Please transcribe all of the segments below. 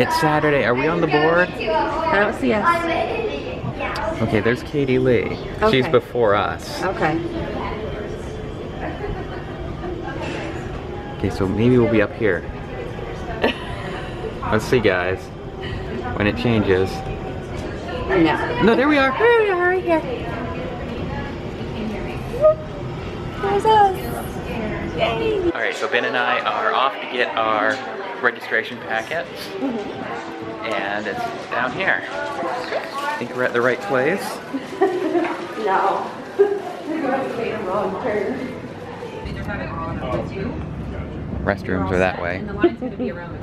It's Saturday. Are we on the board? I don't see us. Okay, there's Katie Lee. She's before us. Okay. Okay, so maybe we'll be up here. Let's see, guys. When it changes. No. No, there we are. Here we are, right here. There's us. Yay. All right, so Ben and I are off to get our registration packets. Mm-hmm. And it's down here. I think we're at the right place. No. We made a wrong turn. Restrooms are that way.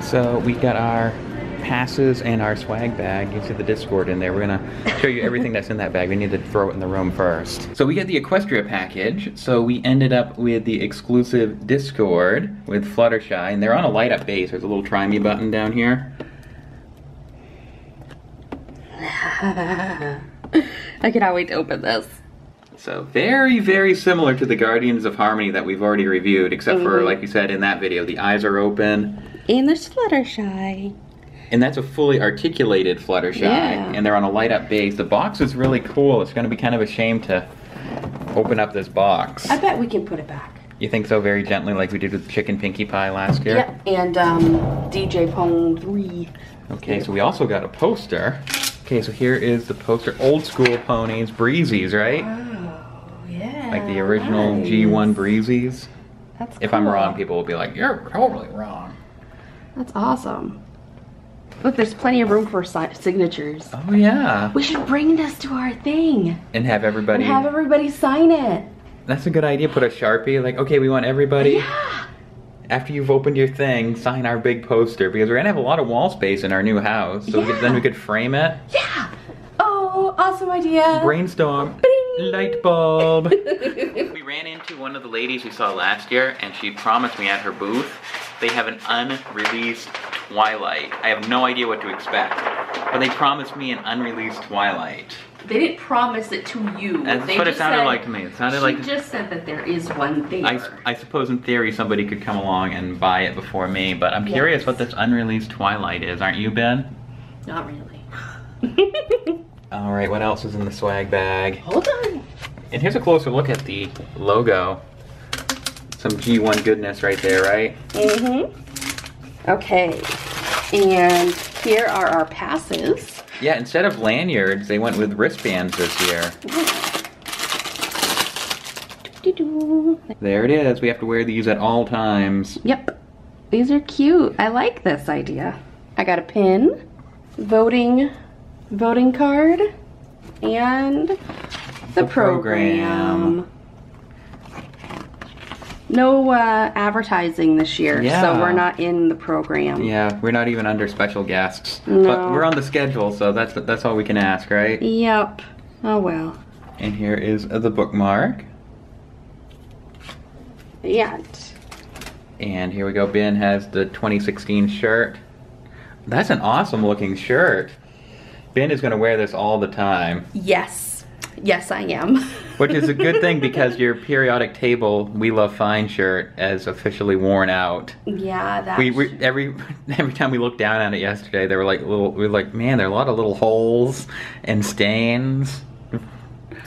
So we got our passes and our swag bag into the Discord in there. We're gonna show you everything that's in that bag. We need to throw it in the room first. So we get the Equestria package. So we ended up with the exclusive Discord with Fluttershy, and they're on a light up base. There's a little try me button down here. I cannot wait to open this. So very, very similar to the Guardians of Harmony that we've already reviewed, except for, Mhm. like we said in that video, the eyes are open. And there's Fluttershy. And that's a fully articulated Fluttershy, Yeah. and they're on a light up base. The box is really cool. It's going to be kind of a shame to open up this box. I bet we can put it back. You think so very gently, like we did with Chicken Pinkie Pie last year? Yep. And um, DJ Pon-3. Okay, so we also got a poster. Okay, so here is the poster. Old school ponies, Breezies, right? Oh, yeah. Like the original nice. G1 Breezies. That's If I'm wrong, people will be like, you're totally wrong. That's awesome. Look, there's plenty of room for si- signatures. Oh, yeah. We should bring this to our thing And have everybody. and have everybody sign it. That's a good idea. Put a Sharpie, like, okay, we want everybody. Yeah. after you've opened your thing, sign our big poster because we're gonna have a lot of wall space in our new house. So we could, then we could frame it. Yeah. Oh, awesome idea. Brainstorm. Bing. Light bulb. we ran into one of the ladies we saw last year, and she promised me at her booth they have an unreleased Twilight. I have no idea what to expect, but they promised me an unreleased Twilight. They didn't promise it to you. That's They what it sounded said- like to me. It sounded she like just said that there is one thing. I, I suppose in theory somebody could come along and buy it before me, but I'm curious what this unreleased Twilight is, aren't you, Bin? Not really. All right, what else is in the swag bag? Hold on. And here's a closer look at the logo. Some G1 goodness right there, right? Mm-hmm. Okay. And here are our passes. Yeah, instead of lanyards, they went with wristbands this year. There it is. We have to wear these at all times. Yep. These are cute. I like this idea. I got a pin, voting voting card, and the, The program. program. No uh, advertising this year, so we're not in the program. Yeah, we're not even under special guests. But No. we're on the schedule, so that's that's all we can ask, right? Yep. Oh well. And here is the bookmark. And And here we go. Bin has the 2016 shirt. That's an awesome looking shirt. Bin is going to wear this all the time, yes, yes, I am. which is a good thing because your periodic table "We Love Fine" shirt is officially worn out. yeah, that. We, we every every time we looked down at it yesterday, there were like little. We were like, man, there are a lot of little holes and stains.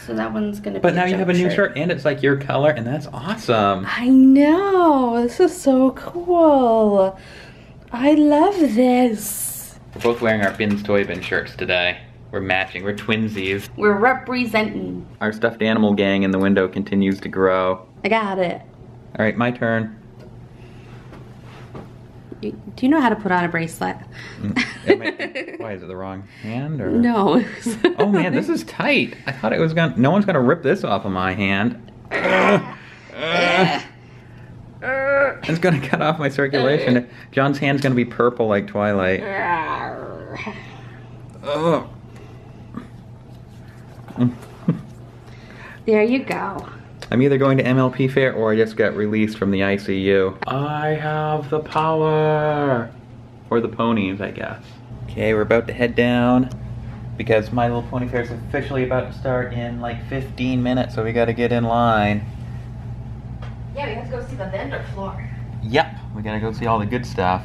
so that one's gonna. But be now you have a new shirt, and it's like your color, and that's awesome. I know. This is so cool. I love this. We're both wearing our Bin's Toy Bin shirts today. We're matching. We're twinsies. We're representing. Our stuffed animal gang in the window continues to grow. I got it. All right, my turn. Do you know how to put on a bracelet? Mm. I- why is it the wrong hand or? no. Oh man, this is tight. I thought it was gonna. No one's gonna rip this off of my hand. It's gonna cut off my circulation. Jon's hand's gonna be purple like Twilight. Oh. there you go. I'm either going to MLP Fair or I just got released from the ICU. I have the power! Or the ponies, I guess. Okay, we're about to head down because My Little Pony Fair is officially about to start in like 15 minutes, so we gotta get in line. Yeah, we have to go see the vendor floor. Yep, we gotta go see all the good stuff.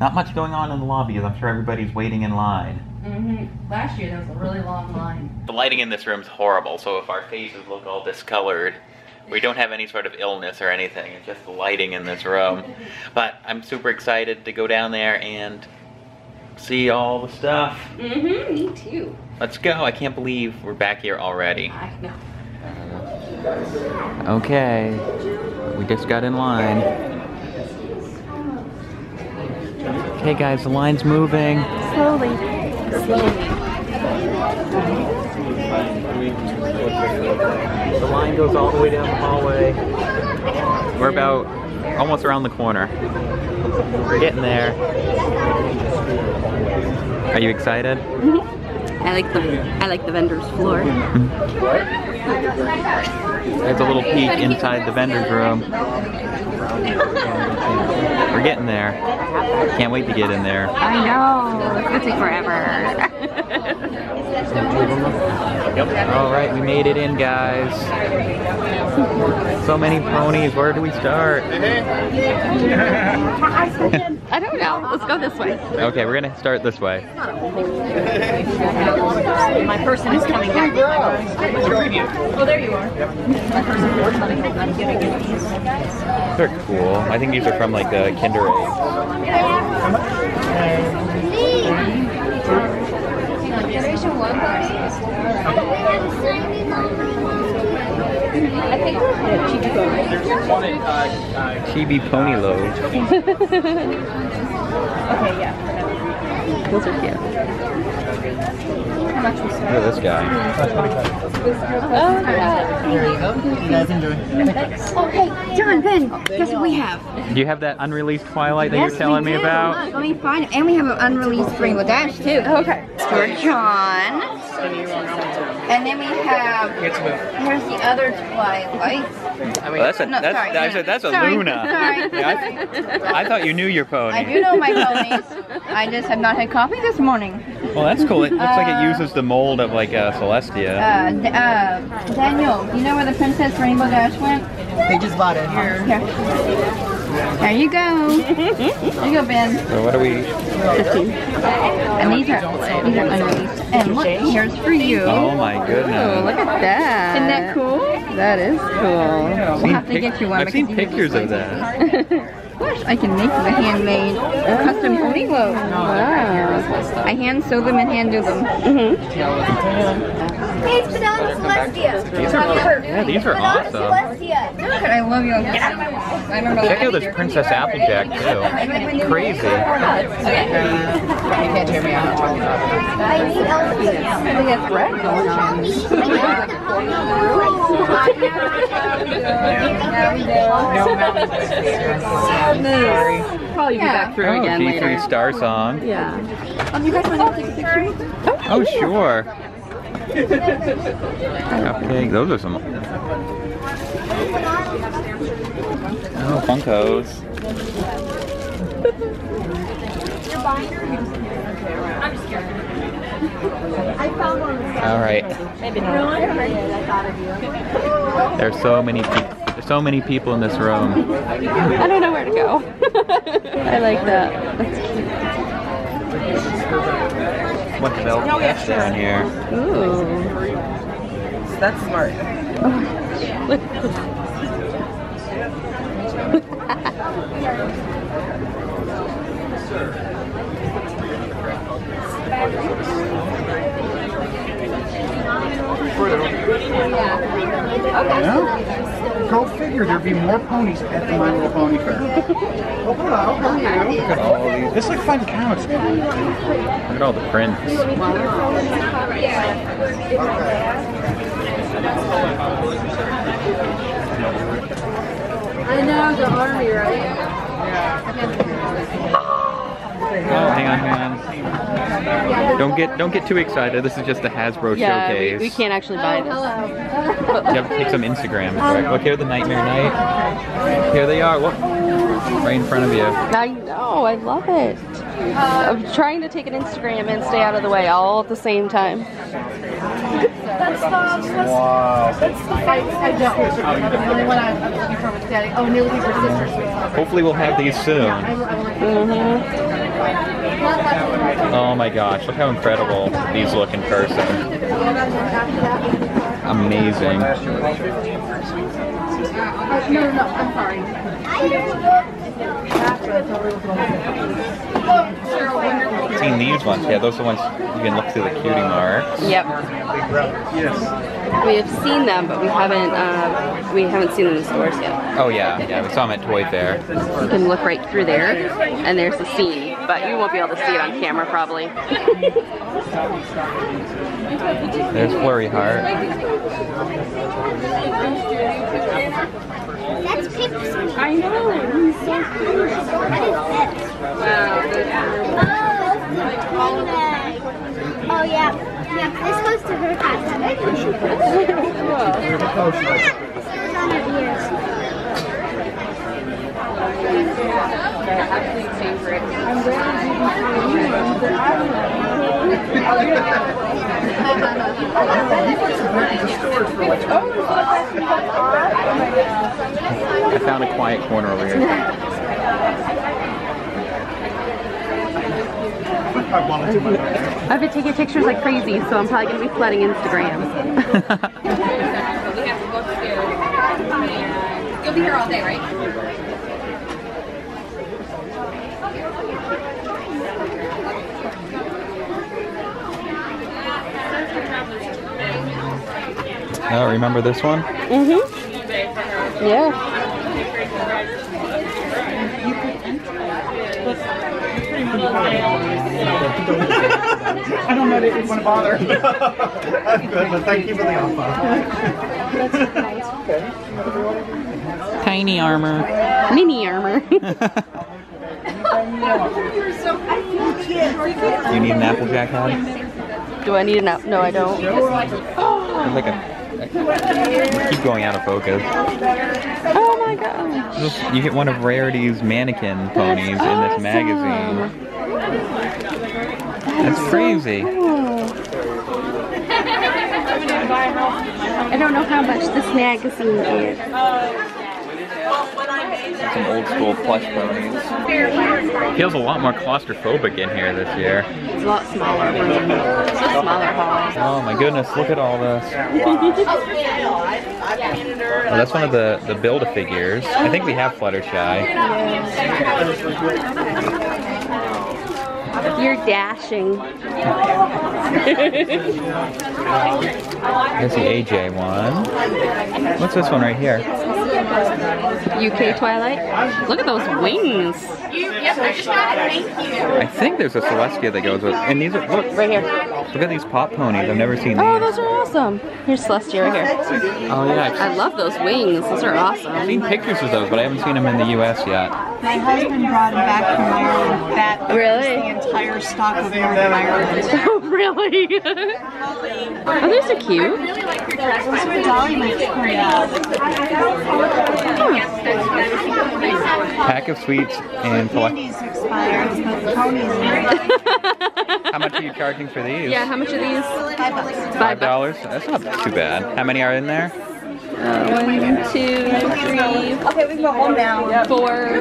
Not much going on in the lobby, as I'm sure everybody's waiting in line. Mm-hmm. Last year there was a really long line. The lighting in this room is horrible, so if our faces look all discolored, we don't have any sort of illness or anything. It's just the lighting in this room. But I'm super excited to go down there and see all the stuff. Mm-hmm. Me too. Let's go. I can't believe we're back here already. I know. Okay. We just got in line. Okay, guys, the line's moving. Slowly. Slowly. The line goes all the way down the hallway. We're about almost around the corner. We're getting there. Are you excited? Mm-hmm. I like the I like the vendor's floor. Mm-hmm. There's a little peek inside the vendor's room. We're getting there. Can't wait to get in there. I know. It's gonna take forever. yep. All right, we made it in, guys. So many ponies. Where do we start? I don't know. Let's go this way. Okay, we're gonna start this way. My person is coming back. Oh, there you are. My person is coming back. I'm giving you these. They're cool. I think these are from like the Kinder Egg. Generation one I think Chibi Pony Load. Okay, yeah. Those are cute. Look at this guy. Oh, yeah. You guys enjoy. Oh, hey, Jon, Bin, guess what we have? Do you have that unreleased Twilight that you're telling we me do. about? Look, let me find it. And we have an unreleased Rainbow Dash, too. Okay. For Jon. And then we have, here's the other Twilight. Well, that's a No, that's sorry, that's no. a that's a Sorry, Luna. sorry. Yeah, I, I thought you knew your pony. I do know my ponies. I just have not had coffee this morning. Well, that's cool. It looks like it Uh, uses the mold of like uh, Celestia. Uh, uh, Daniel, you know where the Princess Rainbow Dash went? They just bought it. Here. Here. There you go. There you go, Bin. so what do we? And these are these are unreleased. And look, here's for you. Oh my goodness. Oh, look at that. Isn't that cool? That is cool. I've We'll have to get you one I've seen pictures of that. Gosh, I can make the a handmade custom pony load. Wow. I hand sew them and hand do them. Mm-hmm. Hey, it's Banana Celestia. These are yeah, these are awesome. Celestia. Look, I love you. I remember Check out last this year. Princess Applejack too. Crazy. You can't hear me. I'm talking about I need Elsa. Look at Fred going on. Probably be back through Oh, again G3 later. Star Song. Yeah. Um, you guys want to take a picture? Oh, sure. Cupcake. Those are some. Oh, Funkos. All right. There's so many people. There's so many people in this room. I don't know where to go. I like that. That's cute. What velvet vest down here? Ooh. That's smart. Yeah? Go figure, there'd be more ponies at the My Little Pony Fair. oh, hello, how are you? Look at all these. This like fun counts. Look at all the prints. I know the army, right? Oh, hang on, hang on. Don't get don't get too excited. This is just a Hasbro Yeah, we, showcase. we can't actually buy this. You have to take some Instagram. Right? Look here, the Nightmare Night. Here they are. Look, right in front of you. I know, I love it. I'm trying to take an Instagram and stay out of the way all at the same time. That's the, that's, that's the fight I don't. The only one I'm looking for with Daddy. Oh, Neil, these are sisters. Hopefully, we'll have these soon. Mm-hmm. Oh my gosh, look how incredible these look in person. Amazing. No, no, I'm sorry. Seen these ones? Yeah, those are the ones you can look through the cutie marks. Yep. Yes. We have seen them, but we haven't uh, we haven't seen them in stores yet. Oh yeah, yeah, we saw them at Toy Fair. You can look right through there, and there's the scene, but you won't be able to see it on camera probably. There's Flurry Heart. That's Pipsqueak. I know, he's so cute. Oh, Tiny. Oh, yeah. Yeah, this goes to her house. This goes on her ears. I found a quiet corner over here. I've been taking pictures like crazy, so I'm probably gonna be flooding Instagram. You'll be here all day, right? Oh, remember this one? Mm-hmm. Yeah. I don't know that you want to bother. I'm good, but thank you for the offer. Tiny armor. Mini armor. Do you need an Applejack head? Do I need an app? No, I don't. There's like a. Keep going out of focus. Oh my gosh. Just- You get one of Rarity's mannequin ponies in this magazine. That's crazy. I don't know how much this magazine is. Some old school plush ponies. Feels a lot more claustrophobic in here this year. It's a lot smaller. It's a smaller hall. Oh my goodness, look at all this. Oh, that's one of the, the Build-A-Figures. I think we have Fluttershy. You're dashing. There's the AJ one. What's this one right here? UK Twilight. Look at those wings. I think there's a Celestia that goes with, and these are, look, Right here. look at these pop ponies. I've never seen oh, these. Oh, those are awesome. Here's Celestia right here. Oh yeah, I I've love those wings. Those are awesome. I've seen pictures of those, but I haven't seen them in the U.S. yet. My husband brought him back from Ireland. That is Really? the entire stock of Northern Ireland. Oh, really? oh, those are cute. Sweet Dolly makes pretty uh, Pack of sweets and collect. candies expired, but the ponies How much are you charging for these? Yeah, how much are these? five dollars. That's not too bad. How many are in there? Uh, one, two, three, Okay, we can go one now. four,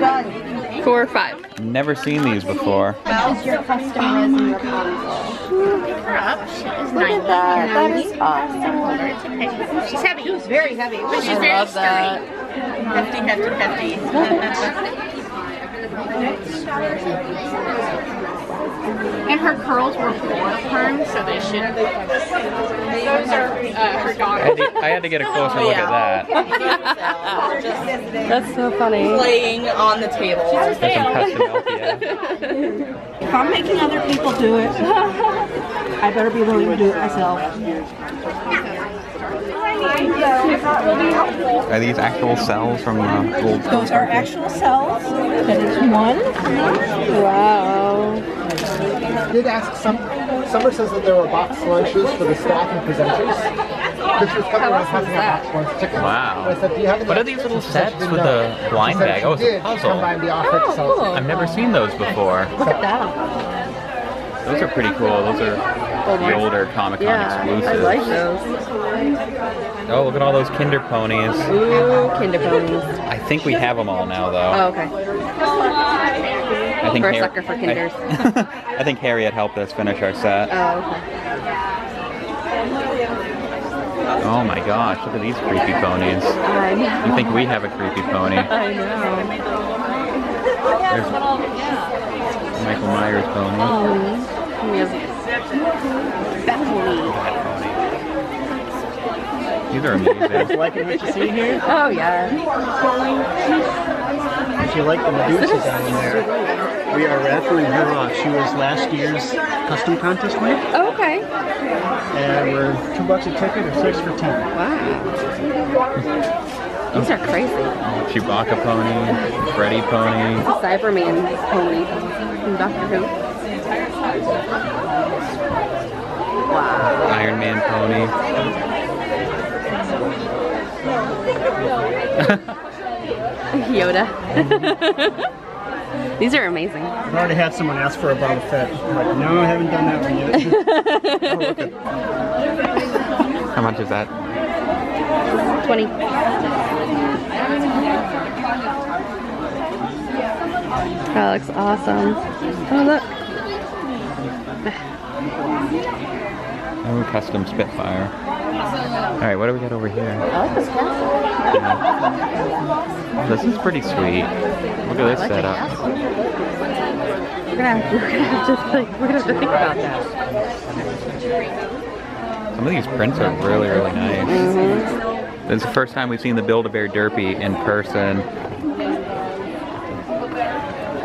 four, or five. Never seen these before. Is your custom resin Rapunzel? Look at that. That is awesome. She's heavy. She's very heavy. But she's I very love that. hefty, hefty, hefty. And her curls were floor perm, so they should. Those are uh, her I daughter. had, to, I had to get a closer look at that. That's so funny. Laying on the table. There's some custom If I'm making other people do it, I better be willing to do it myself. Are these actual cells from the old Those are actual cells. That is one. Wow. Did ask some. Summer says that there were box lunches for the staff and presenters. Because she was coming around passing out box lunch tickets. Wow. And I said, "Do you have any What are these little She said she sets with know. the blind bag? Oh, it's a did. She'd puzzle. Come by and be offered to sell oh, it. I've never seen those before. Look at that. Those are pretty cool. Those are oh, the older Comic Con Yeah, exclusives. I like those. Oh, look at all those Kinder ponies. Ooh, Kinder ponies. I think we have them all now, though. Oh, okay. I think We're Har- sucker for Kinders. I, I think Harriet helped us finish our set. Oh, okay. Oh my gosh, look at these creepy ponies. I know. You think we have a creepy pony? I know. There's Michael Myers pony. Oh, we have Beverly. These are amazing. Liking what you see here? Oh, yeah. If you like the Medusa down there, we are raffling her off. She was last year's custom contest winner, Oh, okay. and we're two bucks a ticket or six for ten. Wow. These are crazy. Chewbacca pony, Freddy pony. Cyberman pony from Doctor Who. Wow. Iron Man pony. Yoda. These are amazing. I've already had someone ask for a Boba Fett. I'm like, no, I haven't done that one yet. How much is that? 20. That looks awesome. Oh, look. Oh, custom Spitfire. Alright, what do we got over here? This is pretty sweet. Look at this setup. We're gonna have to, we're gonna have to, like, we're gonna have to think about that. Some of these prints are really, really nice. Mm-hmm. This is the first time we've seen the Build-A-Bear Derpy in person.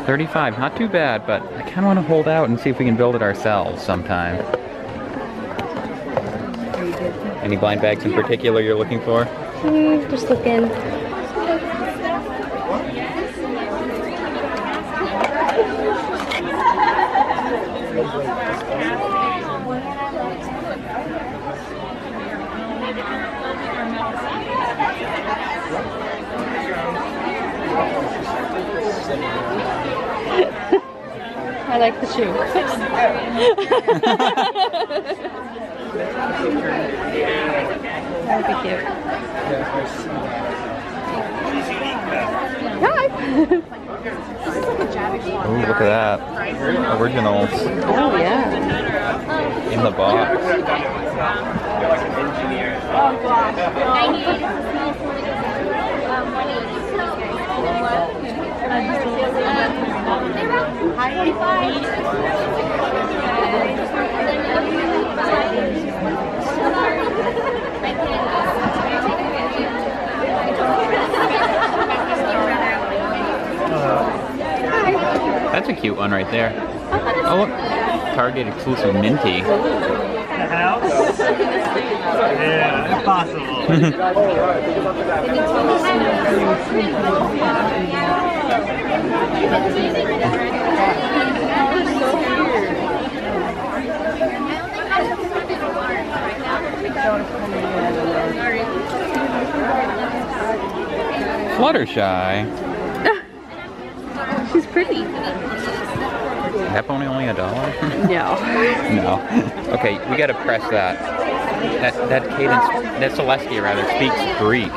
35, not too bad, but I kind of want to hold out and see if we can build it ourselves sometime. Any blind bags in particular you're looking for? Hmm, just looking. I like the shoe. That would be cute. Hi. Ooh, look at that. Originals Oh yeah. in the box. That's a cute one right there. Oh, look. Target exclusive Minty. house? Yeah, impossible. Fluttershy. She's pretty. That pony only a dollar? No. no. Okay, we gotta press that. That that Cadance, that Celestia rather, speaks Greek.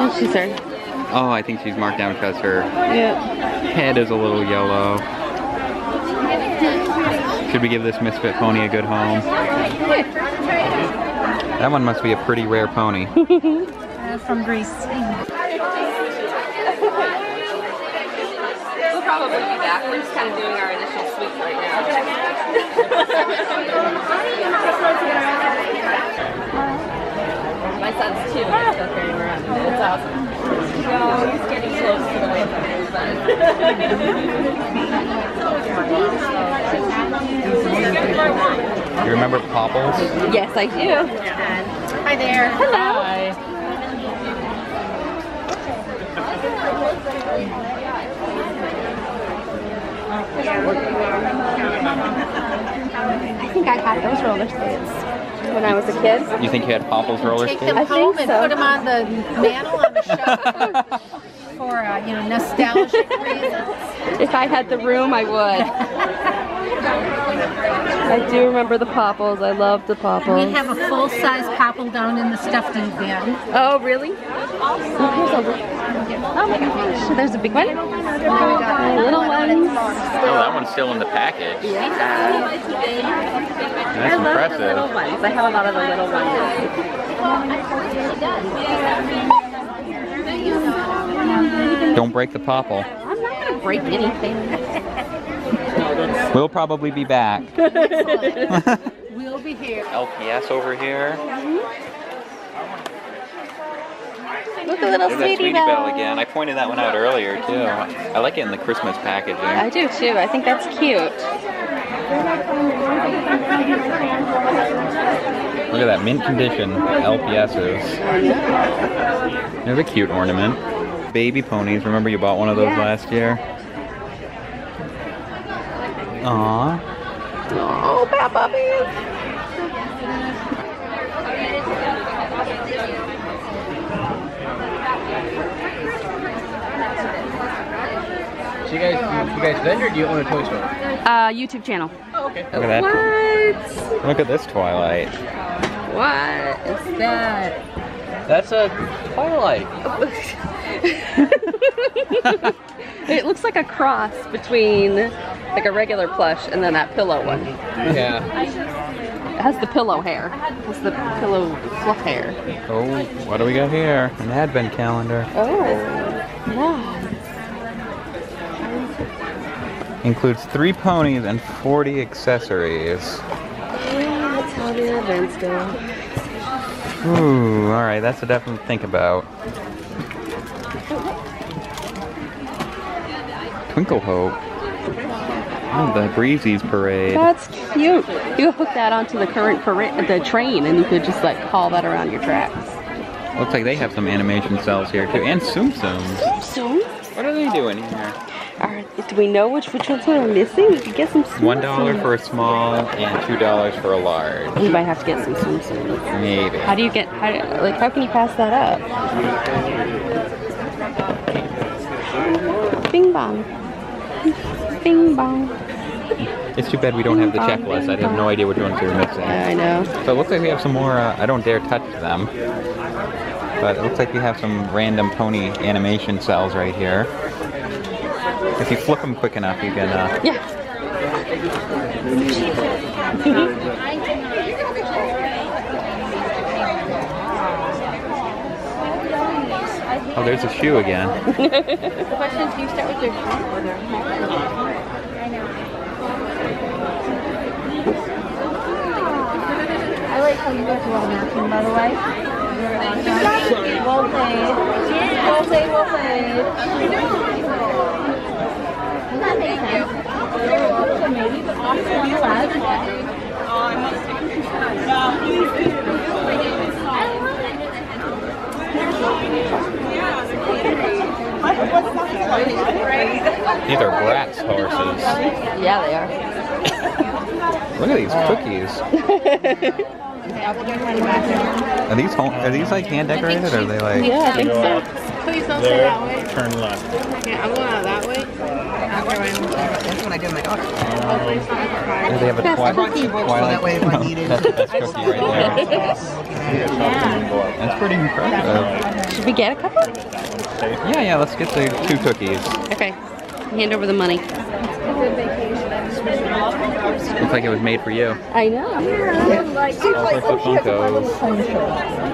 Oh, she's her. Oh, I think she's marked down because her Yeah. head is a little yellow. Should we give this misfit pony a good home? That one must be a pretty rare pony. Uh, from Greece. We'll probably be back. We're just kind of doing our initial sweep right now. My son's two. He's still carrying around. It's awesome. No, he's getting close to the weight You remember Popples? Yes, I do. Hi there. Hello. I think I had those roller skates when I was a kid. You think you had Popple's roller skates? Take them I home and so. put them on the mantle on the shelf for, for uh, you know, nostalgic reasons. If I had the room, I would. I do remember the popples. I love the popples. We popples. have a full-size popple down in the stuffing bin. Oh, really? Oh, here's a li- oh my gosh, there's a big one. Little ones. Oh, that one's still in the package. Yeah. That's I love the impressive. little ones. I have a lot of the little ones. Don't break the Popple. I'm not gonna break anything. We'll probably be back. We'll be here. LPS over here. Look at little There's that Sweetie Sweetie Belle. Belle again. I pointed that one out earlier too. I like it in the Christmas packaging. I do too. I think that's cute. Look at that mint condition LPSs. There's a cute ornament. Baby ponies. Remember you bought one of those Yeah. last year? Aww. Oh, bad puppies. So you guys, you guys vendor? Do you own a toy store? Uh, YouTube channel. Oh, okay. Look at that. What? Look at this Twilight. What is that? That's a Twilight. it looks like a cross between like a regular plush and then that pillow one. Mm-hmm. Yeah. It has the pillow hair. It has the pillow fluff hair. Oh, what do we got here? An advent calendar. Oh, yeah. Includes three ponies and 40 accessories. That's how the events go. Ooh, alright, that's a definite think about. Twinkle Hope. Oh, the Breezy's parade. That's cute. You hook that onto the current parade, the train, and you could just like haul that around your tracks. Looks like they have some animation cells here too, and Tsum Tsums. So, What are they doing here? Are, do we know which which ones we're missing? We could get some. Tsum One dollar for a small and two dollars for a large. We might have to get some Tsum Tsums. Maybe. How do you get? How, do- like, how can you pass that up? Bing bong. Bing bong. It's too bad we don't have the checklist. I'd have no idea which ones we were missing. Yeah, I know. So it looks like we have some more. Uh, I don't dare touch them. But it looks like we have some random pony animation cells right here. If you flip them quick enough, you can. Uh, Yeah. oh, there's a shoe again. The question is, do you start with your feet or their I like how you guys are all matching, by the way. Well played. Well played, well played. That makes sense. So maybe, but also on the left. These are Bratz horses. Yeah, they are. Look at these cookies. Are these home, are these like hand decorated or are they like? Yeah, I think so. Please don't say that way. Turn left. Yeah, I'm going out that way. That's what I did my oh, daughter. Do they have a twi- twilight? that way if I needed- That's the best cookie right there. That's pretty impressive. Should we get a couple? Yeah, yeah. Let's get the two cookies. Okay. Hand over the money. Looks like it was made for you. I know. She's like, sorts oh, of she has a Little Pony shirt.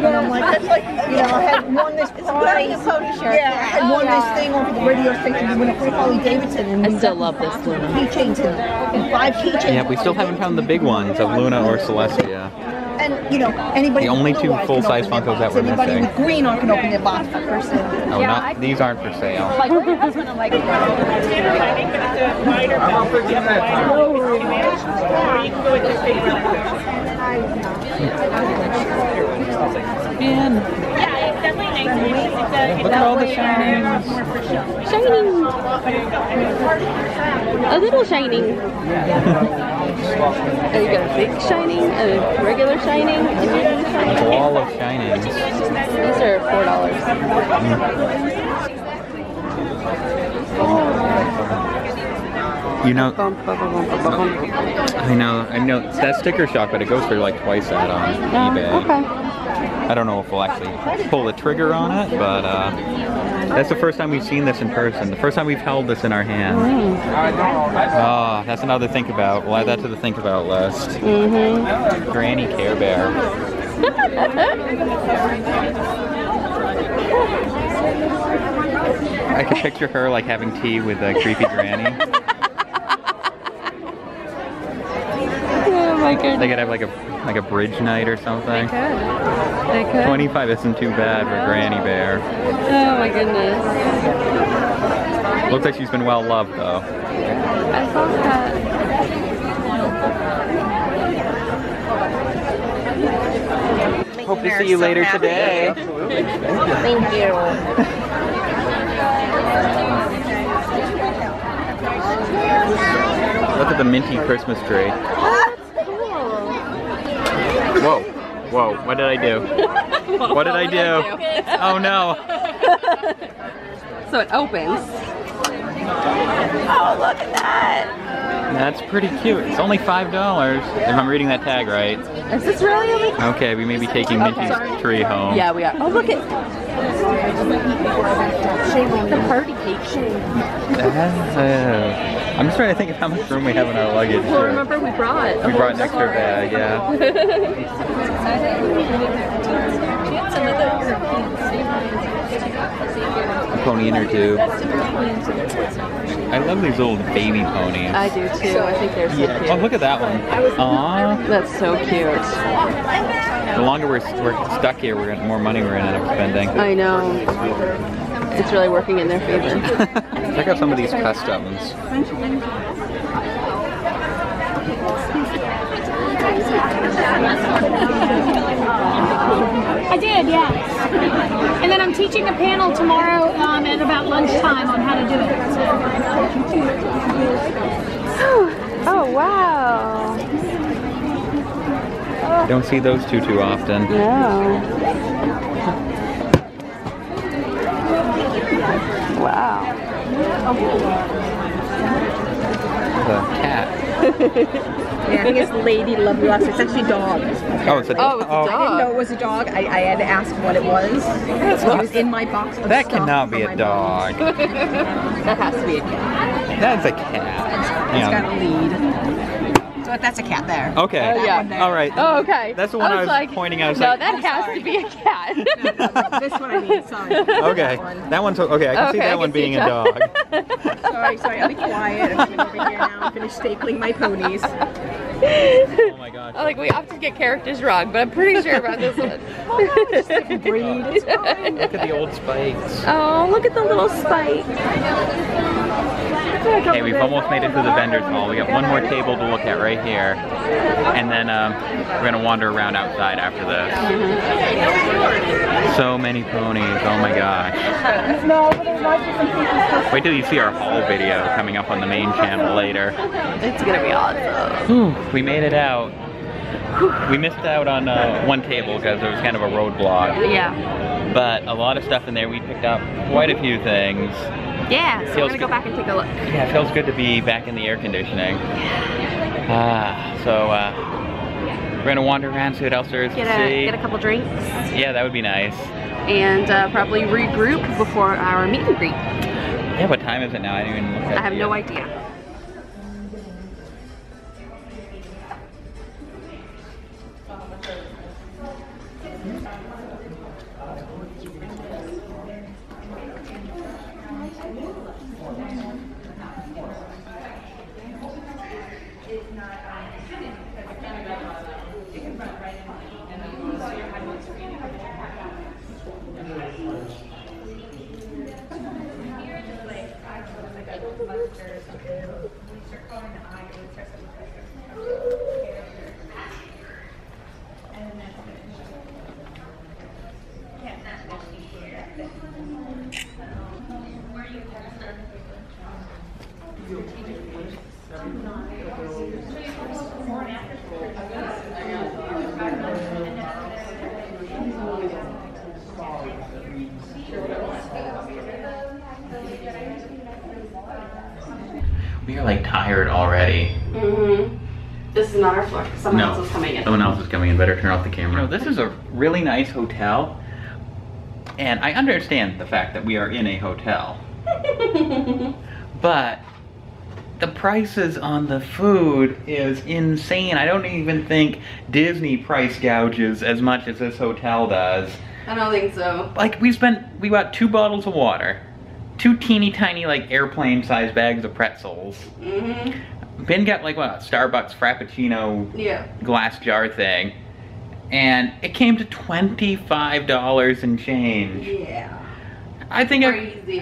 And I'm like, that's like, you know, I had won this prize. It's a pony shirt. Yeah, I had won this thing over the radio station to win a free Harley Davidson. And I we still love this Luna. Keychains and, and five keychains. Yeah, we still haven't found the big ones of Luna or Celestia. And, you know, anybody The only two blue eyes can full-size Funkos that box. we're Anybody missing. with green on can open their box for first thing. Oh, not these aren't for sale. Like, my husband, I'm like, Man, Look at all the shinings. Shining. A little shining. Oh, you got a big shining, a regular shining, a medium A shining. wall of shinings. These are four dollars. You know, I know, I know. That sticker shock, but it goes for like twice that on eBay. Okay. I don't know if we'll actually pull the trigger on it, but uh, that's the first time we've seen this in person. The first time we've held this in our hand. Ah, that's another think about. We'll add that to the think about list. Mm-hmm. Granny Care Bear. I can picture her like having tea with a creepy granny. Oh my goodness. They could have like a like a bridge night or something. They could. 25 isn't too bad for Granny Bear. Oh my goodness. Looks like she's been well loved though. I saw that. Hope to see you later today. Thank you. Look at the minty Christmas tree. Oh, Whoa. Whoa, what did I do? What did I do? Oh no. So it opens. Oh, look at that. That's pretty cute. It's only $5 if I'm reading that tag right. Is this really? Okay, we may be taking Minty's tree home. Yeah, we are. Oh, look at the party cake. Uh, I'm just trying to think of how much room we have in our luggage. Well, remember we brought. We brought an extra bag, yeah. A pony in or two. I love these little baby ponies. I do too. I think they're so Yeah. Oh, cute. Oh, look at that one. Aw. That's so cute. The longer we're, we're stuck here, we're gonna, the more money we're gonna end up spending. I know. It's really working in their favor. Check out some of these customs. I did, yeah. And then I'm teaching a panel tomorrow um, at about lunchtime on how to do it. oh wow. Don't see those two too often. No. Wow. The cat. Yeah, I think it's Lady Loveless. It's actually a dog. Oh, it's a Oh, it's a I didn't know it was a dog. I, I had to ask what it was. It was in my box. Of That stuff cannot be a dog. That has to be a cat. That's a cat. It's Yeah. got a lead. So that's a cat there. Okay. Oh, yeah. there. All right. Oh, okay. That's the one I was like, pointing out. I was No, like- that has to be a cat. this one I mean. Sorry. Okay. That one one's okay. I can see Okay, I that can one see being a dog. Sorry, sorry. I'll be quiet. I'm coming over here now and finish stapling my ponies. oh my gosh. I like we often get characters wrong, but I'm pretty sure about this one. Oh, breed. It's fine. Look at the old spikes. oh, look at the little spike. Okay, we've almost made it to the vendor's hall. We got one more table to look at right here. And then um, we're gonna wander around outside after this. So many ponies, oh my gosh. Wait till you see our haul video coming up on the main channel later. It's gonna be awesome. Whew, we made it out. We missed out on uh, one table because there was kind of a roadblock. Yeah. But a lot of stuff in there. We picked up quite a few things. Yeah, so we're gonna go back and take a look. Yeah, it feels good to be back in the air conditioning. Yeah. Ah, so uh, we're gonna wander around, see what else there is Get to a see. get a couple drinks Yeah, that would be nice. and uh, probably regroup before our meet and greet. Yeah, what time is it now? I didn't even look at I have no uh, idea. We are like tired already. Mm-hmm. This is not our floor. Someone no, else is coming in. Someone else is coming in. Better turn off the camera. You know, this is a really nice hotel. And I understand the fact that we are in a hotel. but the prices on the food is insane. I don't even think Disney price gouges as much as this hotel does. I don't think so. Like we spent, we bought two bottles of water, two teeny tiny like airplane sized bags of pretzels. Mm-hmm. Bin got like what, a Starbucks Frappuccino Yeah. glass jar thing. And it came to $25 and change. Yeah. I think I,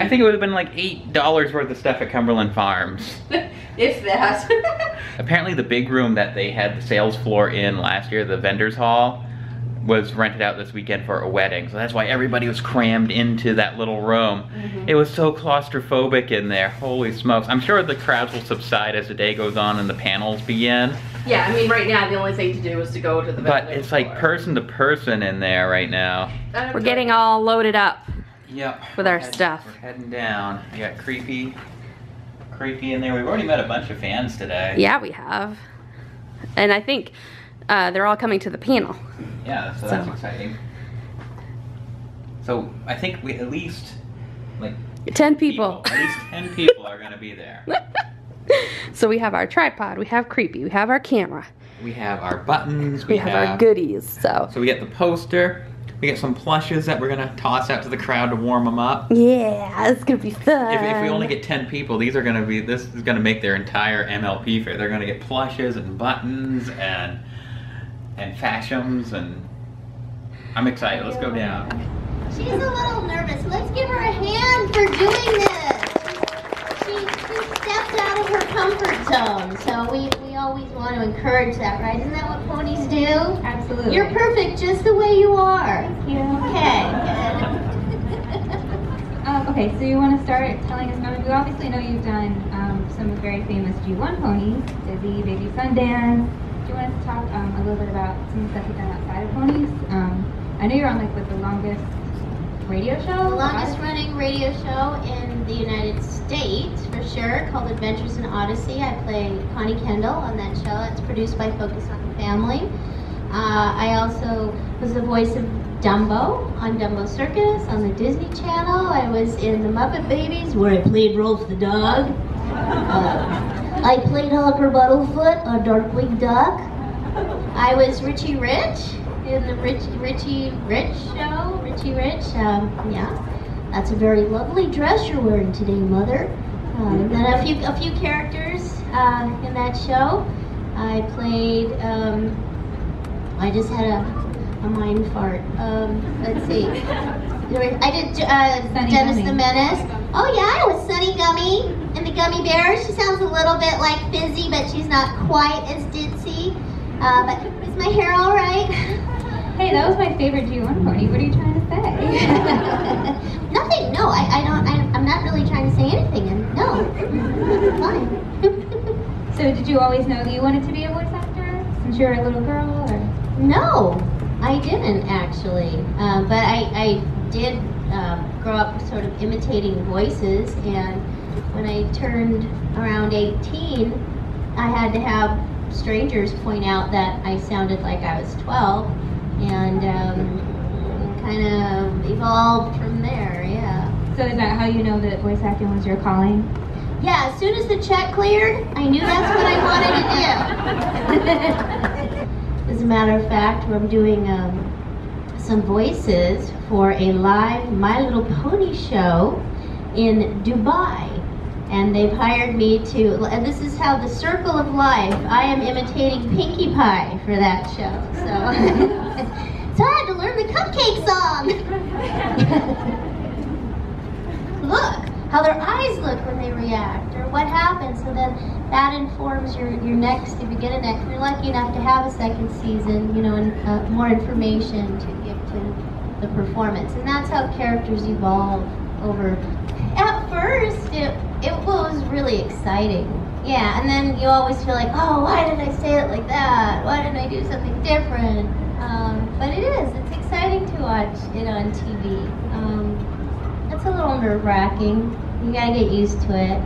I think it would have been like eight dollars worth of stuff at Cumberland Farms. if that. Apparently, the big room that they had the sales floor in last year, the vendors hall, was rented out this weekend for a wedding. So that's why everybody was crammed into that little room. Mhm. It was so claustrophobic in there. Holy smokes! I'm sure the crowds will subside as the day goes on and the panels begin. yeah, I mean, right now the only thing to do is to go to the. But vendor it's like person to person in there right now. We're getting all loaded up. Yep. With we're our heading- stuff. We're heading down. We got creepy, creepy in there. We've already met a bunch of fans today. Yeah, we have. And I think uh, they're all coming to the panel. Yeah, so that's exciting. So I think we at least like 10 people. at least ten people are gonna be there. so we have our tripod, we have creepy, we have our camera, We have our buttons. We, we, have, our goodies. So So we get the poster. We get some plushes that we're gonna toss out to the crowd to warm them up. yeah, it's gonna be fun. If, if we only get 10 people, these are going to be, this is going to make their entire MLP fair. They're going to get plushes and buttons and, and fashions and I'm excited. Let's go down. She's a little nervous. Let's give her a hand for doing this. She, she stepped out of her comfort zone, so we, we always want to encourage that, right? Isn't that what ponies do? Absolutely. You're perfect just the way you are. Thank you. Okay, good. Um, okay, so you want to start telling us, um, we obviously know you've done um, some very famous G1 ponies, Dizzy, Baby Sundance. Do you want us to talk um, a little bit about some stuff you've done outside of ponies? Um, I know you're on like with the longest radio show. The longest running radio show in the United States, for sure, called Adventures in Odyssey. I play Connie Kendall on that show. It's produced by Focus on the Family. Uh, I also was the voice of Dumbo on Dumbo Circus on the Disney Channel. I was in The Muppet Babies, where I played Rowlf the dog. Uh, I played Oliver Buttlefoot on Darkwing Duck. I was Richie Rich in the Rich, Richie Rich show. Richie Rich, um, yeah. That's a very lovely dress you're wearing today, Mother. Um, then a few a few characters uh, in that show. I played. Um, I just had a, a mind fart. Um, let's see. I did uh, Dennis the Menace. Oh yeah, I was Sunni Gummi and the Gummi Bears. She sounds a little bit like Fizzy, but she's not quite as ditzy. Uh, but is my hair all right? Hey, that was my favorite G1 pony. What are you trying to say? Nothing. No, I, I don't. I, I'm not really trying to say anything. And no, fine. so did you always know that you wanted to be a voice actor since you were a little girl? Or? No, I didn't actually. Um, but I, I did um, grow up sort of imitating voices, and when I turned around 18, I had to have strangers point out that I sounded like I was 12, and um, kind of evolved from there. Yeah. So is that how you know that voice acting was your calling? Yeah, as soon as the check cleared, I knew that's what I wanted to do. as a matter of fact, I'm doing um, some voices for a live My Little Pony show in Dubai. And they've hired me to, and this is how the circle of life, I am imitating Pinkie Pie for that show. So, so I had to learn the cupcake song. look, how their eyes look when they react, or what happens. So then that informs your, your next, if you get a next, if you're lucky enough to have a second season, you know, and uh, more information to give to the performance. And that's how characters evolve over. At first, it, it was really exciting. Yeah, and then you always feel like, oh, why did I say it like that? Why didn't I do something different? Um, but it is. It's exciting to watch it on TV. Um, it's a little nerve wracking. You gotta get used to it.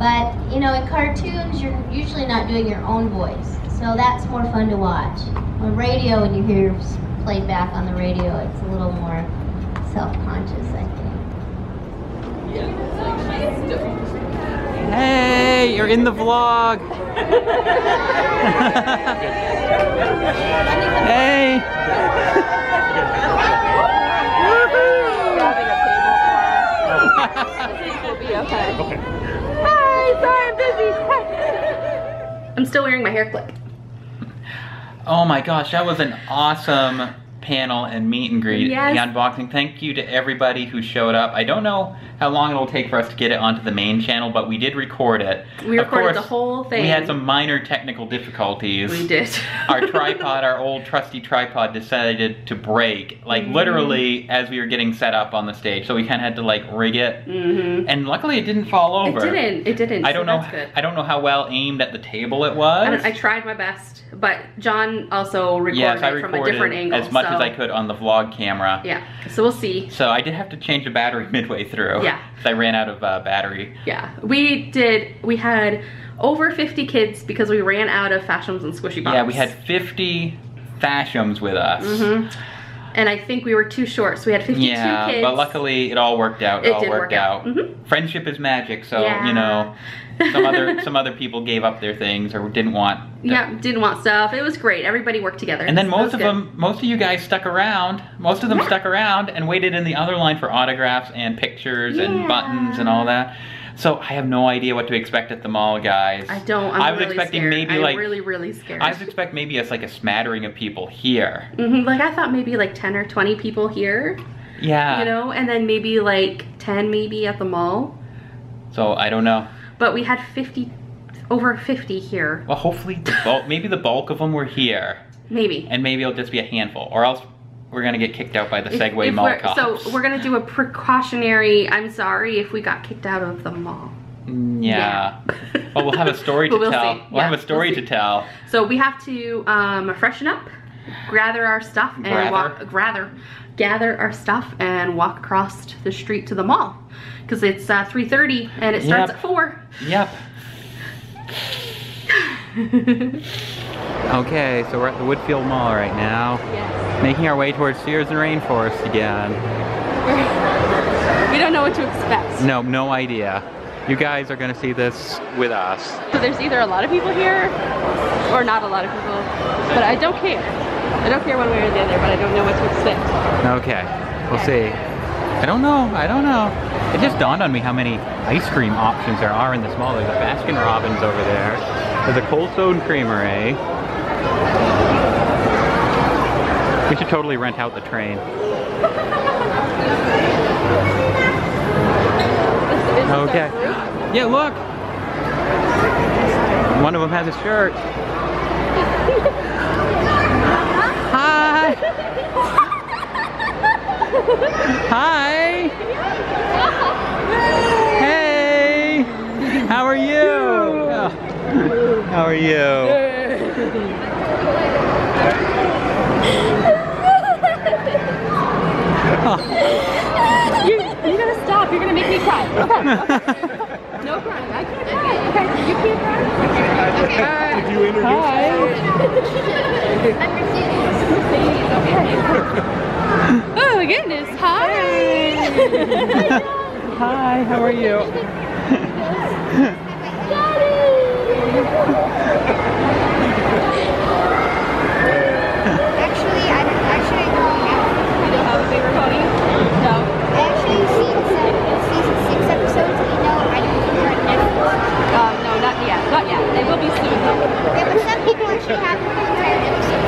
But you know, in cartoons, you're usually not doing your own voice, so that's more fun to watch. On radio, when you hear played back on the radio, it's a little more self-conscious, I think. Hey, you're in the vlog. hey. Hi, sorry, I'm busy. I'm still wearing my hair clip. Oh my gosh, that was an awesome panel and meet and greet. Yes. The unboxing. Thank you to everybody who showed up. I don't know how long it'll take for us to get it onto the main channel, but we did record it. We Of recorded course, the whole thing. We had some minor technical difficulties. We did. our tripod, our old trusty tripod, decided to break, like Mhm. literally as we were getting set up on the stage. So we kind of had to like rig it, Mm-hmm. and luckily it didn't fall over. It didn't. It didn't. I don't know. That's good. I don't know how well aimed at the table it was. I, I tried my best, but Jon also recorded yes, it from a different angle. as much so, as I could on the vlog camera. Yeah. So we'll see. So I did have to change the battery midway through. Yeah. Because I ran out of uh, battery. Yeah. We did. We had over 50 kids because we ran out of fashions and Squishy Pops. Yeah, we had 50 fashions with us. Mm -hmm. And I think we were too short, so we had 52 Yeah, kids. but luckily it all worked out. It, It all did worked work out. out. Mhm. Friendship is magic, so Yeah. you know, some other some other people gave up their things or didn't want. Yeah, didn't want stuff. It was great. Everybody worked together. And then most of good. them, most of you guys stuck around. Most of them stuck around and waited in the other line for autographs and pictures and buttons and all that. So I have no idea what to expect at the mall, guys. I don't. I'm I was really expecting scared. maybe I'm like really, really scared. I was expect maybe it's like a smattering of people here. Mhm, Like I thought maybe like 10 or 20 people here, Yeah. you know, and then maybe like 10 maybe at the mall. So I don't know. But we had 50, over 50 here, Well, hopefully, the bulk, maybe the bulk of them were here, maybe. and maybe it'll just be a handful, or else we're gonna get kicked out by the Segway if mall we're- cops. So we're gonna do a precautionary, I'm sorry if we got kicked out of the mall. Mm, yeah. well, we'll have a story to But we'll tell. see. We'll have a story we'll to tell. So we have to um, freshen up, gather our stuff, and Gather. walk. Gather, gather our stuff and walk across the street to the mall because it's uh, 3:30 and it starts Yep. at four. Yep. Okay, so we're at the Woodfield Mall right now. Yes. Making our way towards Sears and Rainforest again. We don't know what to expect. No, no idea. You guys are gonna see this with us. So there's either a lot of people here or not a lot of people, but I don't care. I don't care one way or the other, but I don't know what to expect. Okay, we'll see. I don't know, I don't know. It just dawned on me how many ice cream options there are in this mall. There's a Baskin Robbins over there. There's a Cold Stone Creamery. We should totally rent out the train. Okay. Yeah, look. One of them has a shirt. Hi. Hey. How are you? How are you? You, you gotta stop. You're gonna make me cry. Okay. no crying. I can't cry. Okay. You can't cry. Okay. Did you introduce Oh my goodness. Hi. Hi, how are you? Actually, I actually I don't have. You don't have a favorite pony? No. Actually, season seven, season six episodes. You know, I don't think are on Netflix. Uh, no, not yet. Not yet. They will be soon. Yeah, but some people actually have the entire episode.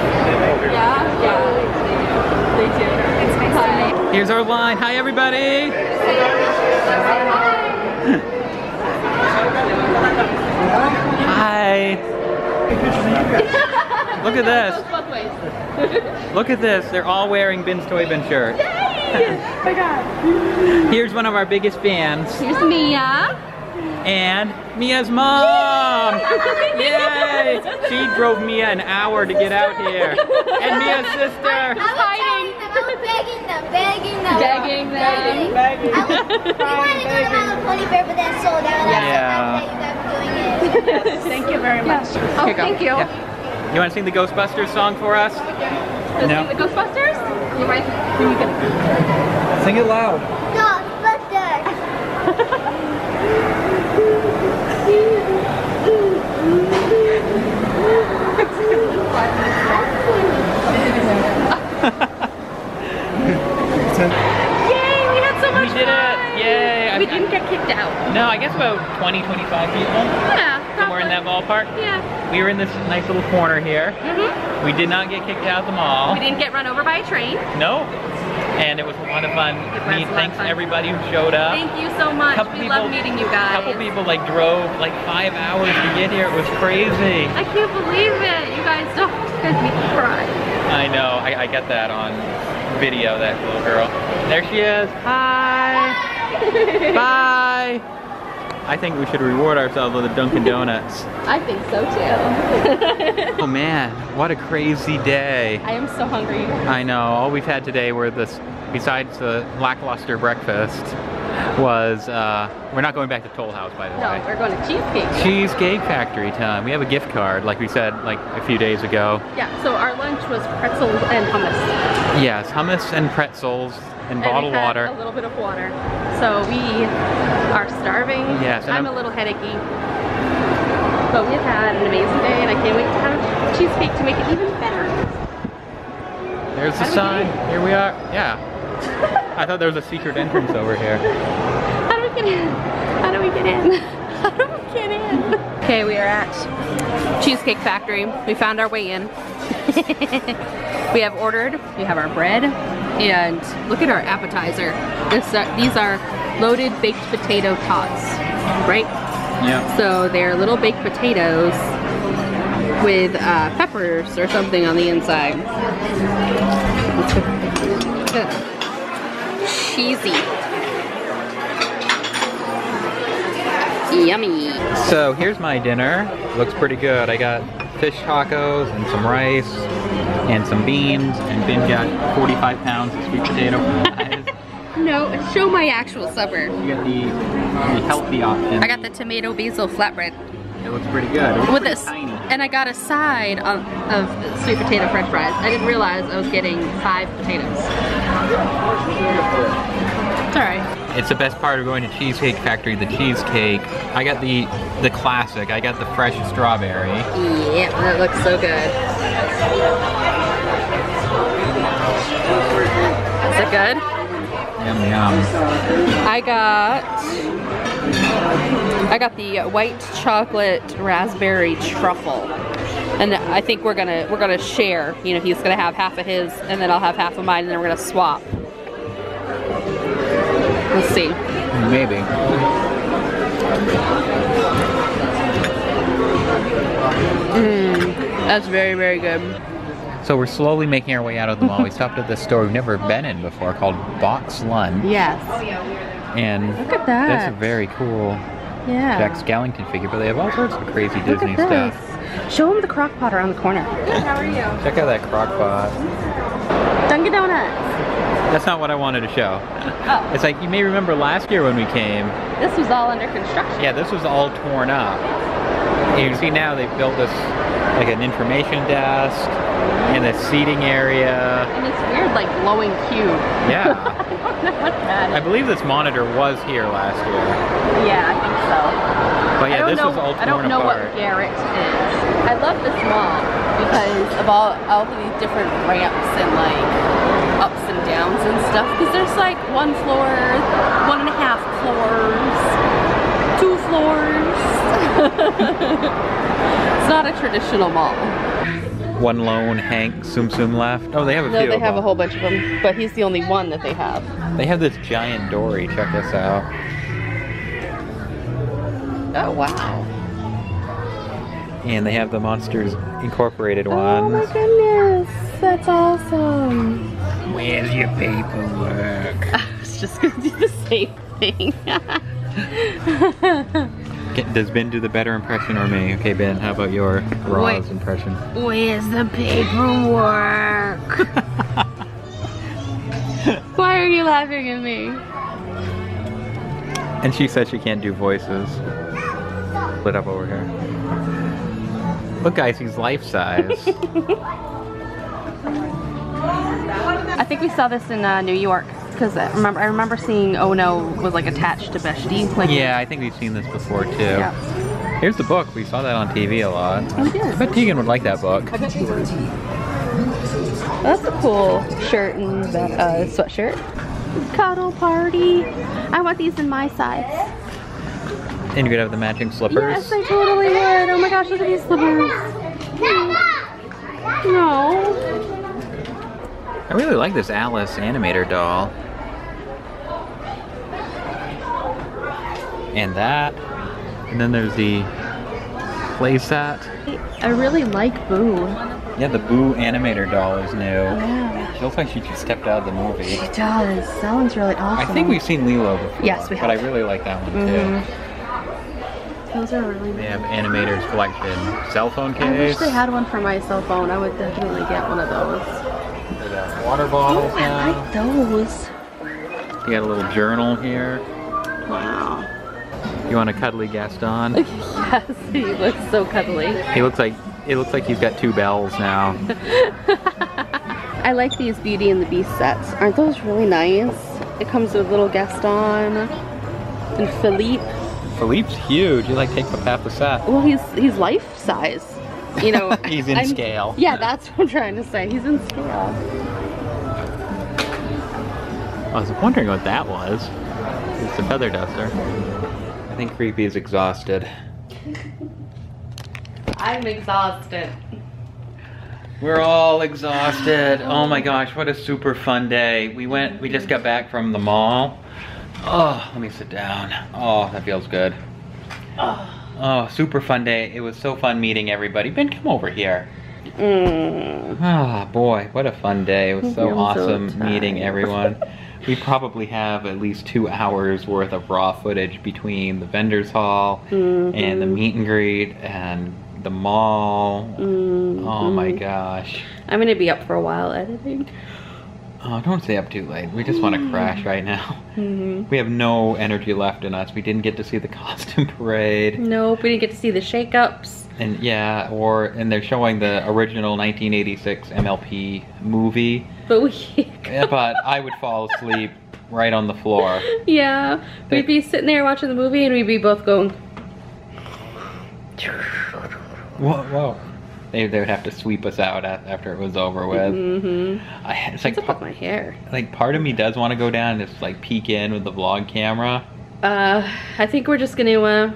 Yeah? Yeah. They do. It's nice. Here's our line. Hi, everybody. Hi. Look at this. Look at this. They're all wearing Bin's Toy Bin shirt. oh my god. Here's one of our biggest fans. Here's Mia. And Mia's mom! Yay! She drove Mia an hour to get out here. And Mia's sister. hiding. I was begging them, begging them. Begging them. I was, we wanted to go to My Little Pony Bear, but that sold out. Yeah. You Thank you very much. Oh, Here you go. thank you. Yeah. You want to sing the Ghostbusters song for us? No. The Ghostbusters? You might. You get? Sing it loud. Yay! We had so much We did fun. it! Yay! I- We didn't get kicked out. No, I guess about 20, 25 people. Yeah. Somewhere in that ballpark. Yeah. We were in this nice little corner here. Mhm. We did not get kicked out of the mall. We didn't get run over by a train. No. And it was a lot of fun. a lot Thanks fun. to everybody who showed up. Thank you so much. Couple we people- love meeting you A guys. couple people like drove like five hours to get here. It was crazy. I can't believe it. You guys don't. Make me cry. I know. I, I get that on video. That little girl. There she is. Hi. Bye. I think we should reward ourselves with a Dunkin' Donuts. I think so too. Oh man, what a crazy day. I am so hungry. I know. All we've had today were this, besides the lackluster breakfast, was uh, we're not going back to Toll House by the No, way. No, we're going to cheesecake. Cheesecake Factory time. We have a gift card, like we said, like a few days ago. Yeah. So our lunch was pretzels and hummus. Yes, hummus and pretzels and, And bottled we water. A little bit of water. So we are starving. Yes, I'm, I'm- a little headachy. But we've had an amazing day and I can't wait to have cheesecake to make it even better. There's the we sign. get? Here we are. Yeah. I thought there was a secret entrance over here. How do we get in? How do we get in? How do we get in? Okay, we are at Cheesecake Factory. We found our way in. we have ordered, we have our bread, and look at our appetizer. This, uh, these are loaded baked potato tots, right? Yeah. So they're little baked potatoes with uh, peppers or something on the inside. Cheesy. Yummy. So here's my dinner. Looks pretty good. I got fish tacos and some rice and some beans, and Bin got 45 pounds of sweet potato fries. No, show my actual supper. You got the, the healthy option. I got the tomato basil flatbread It looks pretty good. Looks with this, and I got a side of, of sweet potato french fries. I didn't realize I was getting five potatoes. It's alright. It's the best part of going to Cheesecake Factory, the cheesecake. I got the the classic. I got the fresh strawberry. Yeah, that looks so good. Is it good? Yum yum. I got I got the white chocolate raspberry truffle. And I think we're gonna we're gonna share. You know, he's gonna have half of his and then I'll have half of mine and then we're gonna swap. Let's see. Maybe. Mmm. That's very, very good. So we're slowly making our way out of the mall. We stopped at this store we've never been in before called BoxLunch. Yes. And Look at that. that's a very cool Yeah. Jack Skellington figure, but they have all sorts of crazy Look Disney stuff. Show him the crock pot around the corner. How are you? Check out that crock pot. Dunkin' Donuts. That's not what I wanted to show. Oh. It's like you may remember last year when we came, This was all under construction. yeah, this was all torn up. You can see now they've built this like an information desk and a seating area. And this weird, like, glowing cube. Yeah. I don't know what that I believe this monitor was here last year. Yeah, I think so. But yeah, this know, was all torn I don't know apart. what Garrett is. I love this mall because of all all of these different ramps and like ups and downs and stuff. Because there's like one floor, one and a half floors, two floors. it's not a traditional mall. One lone Hank Tsum Tsum left. Oh, they have a No, few. they have a whole bunch of them, but he's the only one that they have. They have this giant dory. Check this out. Oh wow! And they have the Monsters Incorporated Oh my goodness, that's awesome. Where's your paperwork? I was just gonna do the same thing. Does Bin do the better impression or me? Okay, Bin, how about your Roz impression? Where's the paperwork? Why are you laughing at me? And she said she can't do voices. Split up over here. Look guys, he's life size. I think we saw this in uh, New York because I remember I remember seeing Oh No was like attached to Beshti. Like yeah, I think we've seen this before too. Yeah. Here's the book. We saw that on TV a lot. Oh, we did. I bet Teagan would like that book. I bet you would. That's a cool shirt and uh, sweatshirt. Cuddle party. I want these in my size. And you could have the matching slippers. Yes, I totally would. Oh my gosh, look at these slippers. No. I really like this Alice animator doll. And that. And then there's the playset. I really like Boo. Yeah, the Boo animator doll is new. Yeah. She looks like she just stepped out of the movie. She does. That one's really awesome. I think we've seen Lilo before. Yes, we have. But I really like that one Mhm. too. Those are really They have animators collection cell phone I wish case. they had one for my cell phone. I would definitely get one of those. Water bottles oh, I now. like those. You got a little journal here. Wow. You want a cuddly Gaston? yes, he looks so cuddly. He looks like it looks like he's got two bells now. I like these Beauty and the Beast sets. Aren't those really nice? It comes with little Gaston and Philippe. Philippe's huge. You like take up half the set. Well, he's he's life size. You know, He's in I'm- scale. Yeah, that's what I'm trying to say. He's in scale. I was wondering what that was. It's a feather duster. I think Creepy is exhausted. I'm exhausted. We're all exhausted. Oh my gosh, what a super fun day. We went, we just got back from the mall. Oh, let me sit down. Oh, that feels good. Oh, super fun day. It was so fun meeting everybody. Bin, come over here. Mm. Oh boy, what a fun day. It was so feel so awesome meeting everyone. We probably have at least two hours worth of raw footage between the vendors hall and the Mhm. meet and greet and the mall. Mm, Oh my gosh. I'm gonna be up for a while editing. Oh, don't stay up too late. We just want to crash right now. hmm We have no energy left in us. We didn't get to see the costume parade. Nope, we didn't get to see the shakeups. And yeah, or and they're showing the original 1986 MLP movie. But we, Yeah, but I would fall asleep right on the floor. yeah, we'd be sitting there watching the movie and we'd be both going. Whoa, whoa. They, they would have to sweep us out after it was over with. Mm-hmm. I, it's like What's up with my hair? like part of me does want to go down and just like peek in with the vlog camera. Uh, I think we're just gonna uh,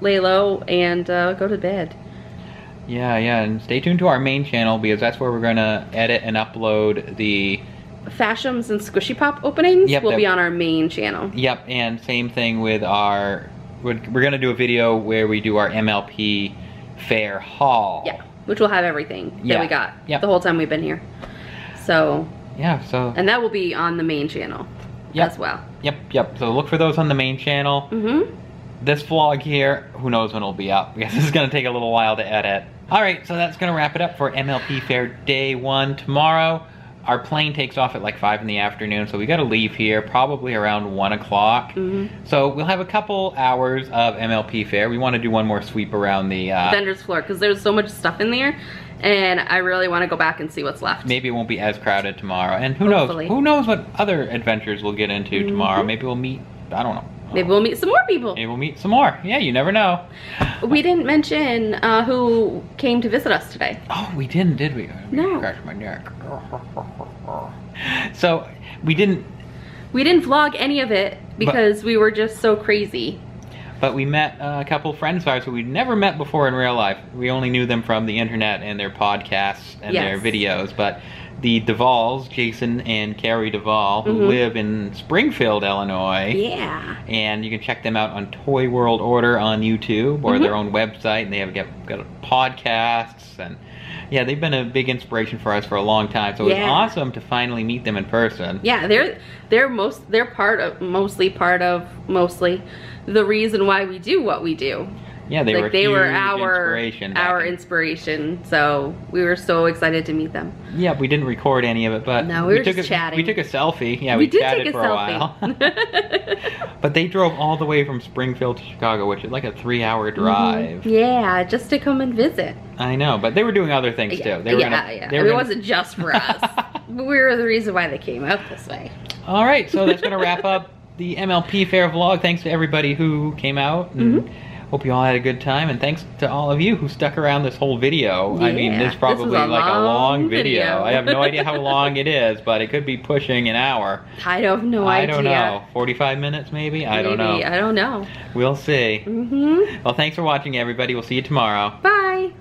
lay low and uh, go to bed. Yeah, yeah, and stay tuned to our main channel because that's where we're gonna edit and upload the. Fashions and Squishy Pop openings Yep, will be on our main channel. Yep, and same thing with our. We're, we're gonna do a video where we do our MLP fair haul. Yeah, which will have everything that Yeah. we got Yep. the whole time we've been here. So, Yeah. So. and that will be on the main channel Yep. as well. Yep. Yep. So look for those on the main channel. Mm-hmm. This vlog here, who knows when it'll be up because this is gonna take a little while to edit. All right, so that's gonna wrap it up for MLP Fair Day One tomorrow. Our plane takes off at like five in the afternoon, so we gotta leave here probably around one o'clock. Mm-hmm. So we'll have a couple hours of MLP Fair. We want to do one more sweep around the. Uh, Vendor's floor because there's so much stuff in there, and I really want to go back and see what's left. Maybe it won't be as crowded tomorrow, and who Hopefully. knows? Who knows what other adventures we'll get into tomorrow? Mhm. Maybe we'll meet. I don't know. Maybe we'll meet some more people. Maybe we'll meet some more. Yeah, you never know. We didn't mention uh, who came to visit us today. Oh, we didn't, did we? No. Scratch my neck. So we didn't, We didn't vlog any of it because we were just so crazy. but we met a couple friends of ours who we'd never met before in real life. We only knew them from the internet and their podcasts and their videos. But the Duvals, Jason and Carrie Duvall, who Mhm. live in Springfield, Illinois. Yeah. And you can check them out on Toy World Order on YouTube or Mhm. their own website, and they have got, got podcasts and yeah, they've been a big inspiration for us for a long time. So it was Yeah. awesome to finally meet them in person. Yeah, they're they're most they're part of mostly part of mostly the reason why we do what we do. Yeah, they like were they were our inspiration our in- inspiration. So we were so excited to meet them. Yeah, we didn't record any of it, but No, we were took just a, chatting. We took a selfie. Yeah, We we, did chatted take a for a while. but they drove all the way from Springfield to Chicago, which is like a three-hour drive. Yeah, just to come and visit. I know, but they were doing other things Yeah, too. They were yeah, gonna, yeah. They I mean, it gonna- wasn't just for us. but we were the reason why they came out this way. All right, so that's going to wrap up the MLP Fair vlog. Thanks to everybody who came out. And Mm-hmm. Hope you all had a good time, and thanks to all of you who stuck around this whole video. I mean, Yeah, this this probably was a like a long video. video. I have no idea how long it is, but it could be pushing an hour. I have no I idea. I don't know. 45 minutes maybe? I don't know. I don't know. We'll see. hmm Well, thanks for watching, everybody. We'll see you tomorrow. Bye.